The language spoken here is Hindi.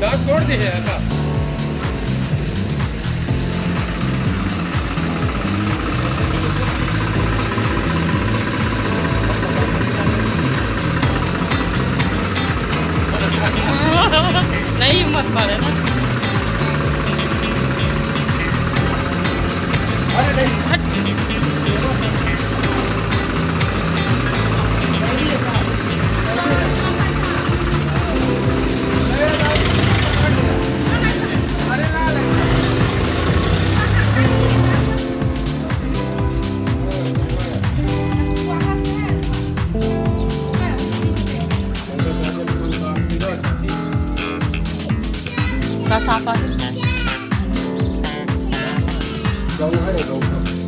दांत तोड़ दिए का नहीं हिम्मत पड़े ना। 沙发就是。嗯嗯嗯嗯